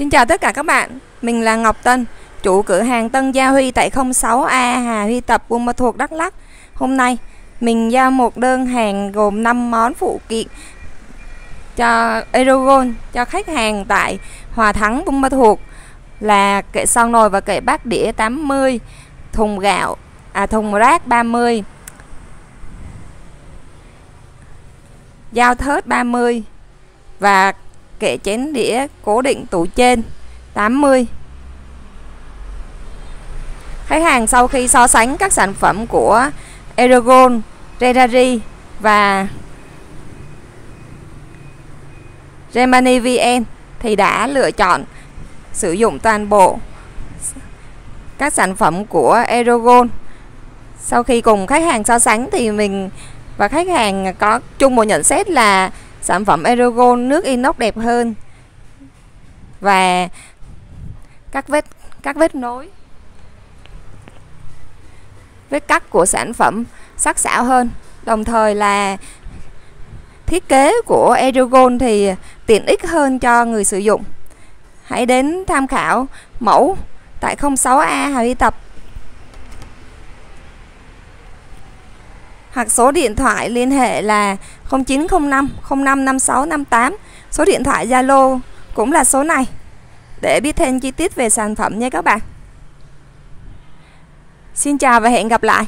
Xin chào tất cả các bạn, mình là Ngọc Tân, chủ cửa hàng Tân Gia Huy tại 06A Hà Huy Tập, Buôn Ma Thuột, Đắk Lắk. Hôm nay mình giao một đơn hàng gồm 5 món phụ kiện cho aerogon cho khách hàng tại Hòa Thắng, Buôn Ma Thuột là kệ son nồi và kệ bát đĩa 80, thùng gạo, à thùng rác 30, dao thớt 30 và kệ chén đĩa cố định tủ trên 80 Khách hàng sau khi so sánh các sản phẩm của Eragon, Redari và Remani VN thì đã lựa chọn sử dụng toàn bộ các sản phẩm của Eragon. Sau khi cùng khách hàng so sánh thì mình và khách hàng có chung một nhận xét là sản phẩm Aerogon nước inox đẹp hơn. Và các vết các vết nối. Vết cắt của sản phẩm sắc sảo hơn. Đồng thời là thiết kế của Aerogon thì tiện ích hơn cho người sử dụng. Hãy đến tham khảo mẫu tại 06A Hà Huy Tập. Hoặc số điện thoại liên hệ là 0905 055658 số điện thoại Zalo cũng là số này. Để biết thêm chi tiết về sản phẩm nha các bạn. Xin chào và hẹn gặp lại.